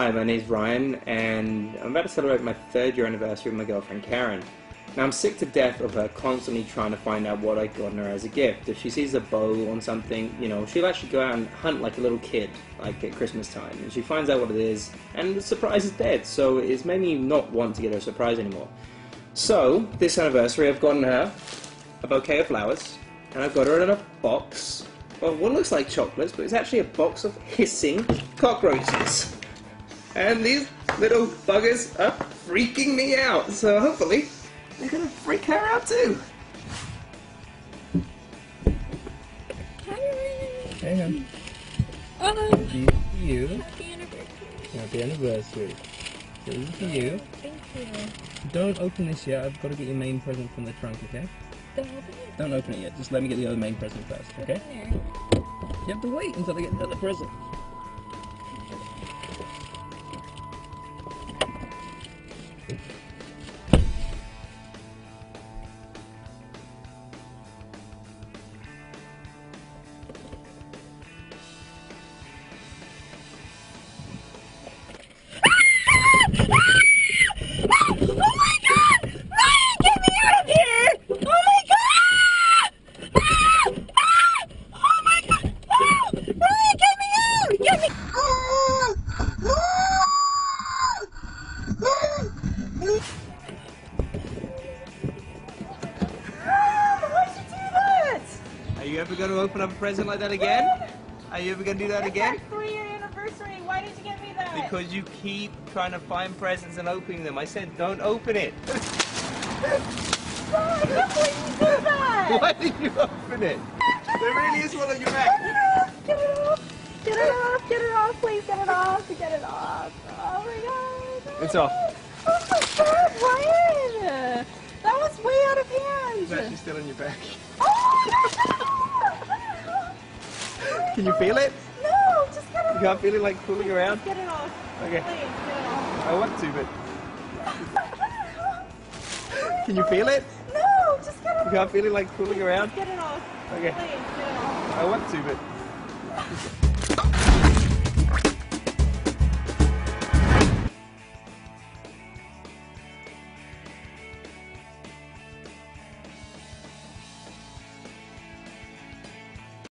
Hi, my name's Ryan, and I'm about to celebrate my third year anniversary with my girlfriend Karen. Now, I'm sick to death of her constantly trying to find out what I've got her as a gift. If she sees a bow on something, you know, she'll actually go out and hunt like a little kid, like at Christmas time. And she finds out what it is, and the surprise is dead, so it's made me not want to get her a surprise anymore. So, this anniversary, I've gotten her a bouquet of flowers, and I've got her in a box well, what looks like chocolates, but it's actually a box of hissing cockroaches. And these little buggers are freaking me out, so hopefully they're gonna freak her out too. Hang on. Oh, You, you, happy anniversary. happy anniversary. This is for you. Thank you. Don't open this yet. I've got to get your main present from the trunk, okay? Don't open it. Don't open it yet. Just let me get the other main present first, okay? You have to wait until I get the other present. You ever going to open up a present like that again? Are you ever going to do that again? It's our three-year anniversary. Why did you get me that? Because you keep trying to find presents and opening them. I said don't open it. I can't you did that. Why did you open it? There really is one on your back. Get it off. Get it off. Get it off. Please get it off. Get it off. Oh my god. It's off. Oh my god, Ryan. That was way out of It's actually still on your back. Oh Can you feel it? no, just get it off. You can't feel it like cooling around? Get it off. Okay. Please, get it off. I want to, but can you feel it? No, just get it off. You can't feel it like cooling around? Get it off. Okay. Please, get it off. I want to, but